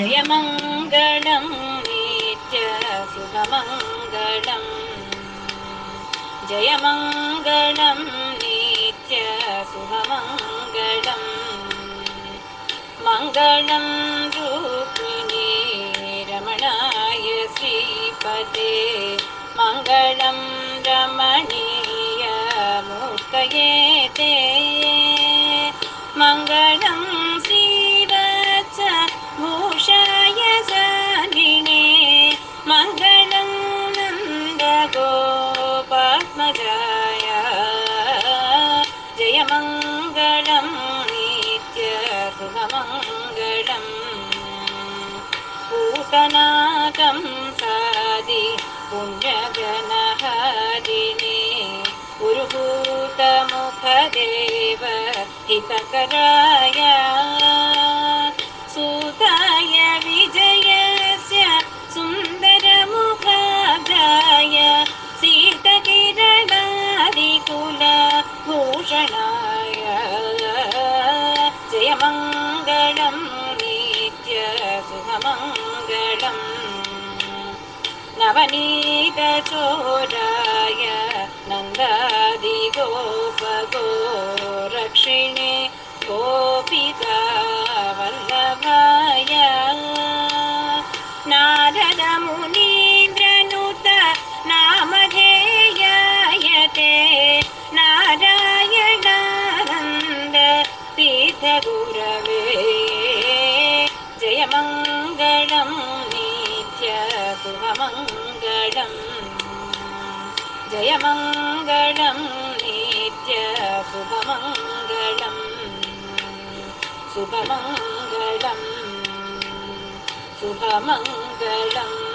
ജയമംഗളം Vita സുഖമംഗളം. ജയമംഗളം നീത്യ സുഖമംഗളം. മംഗളം രൂപിണി രമണായ ശ്രീപദേ. മംഗളം രമണീയ മൂർത്തയേ नन्दगोपात्मजाय जयमङ्गलं नित्य शुभमङ्गलम् पूतनाकं सादि पुण्यगणहरिणे। उरुभूतमुखदेव हितकराय जयमङ्गलं नित्य शुभमङ्गलम् नवनीतचोराय नन्दादिगोपगो रक्षिणे गोपिका वल्लभाय नारदमुनीन्द्रनुत नामधेयाय ते नारायणानन्द तीर्थगुरवे പുവമംഗളം ജയമംഗളം നിത്യ ശുഭമംഗളം. ശുഭമംഗളം. ശുഭമംഗളം.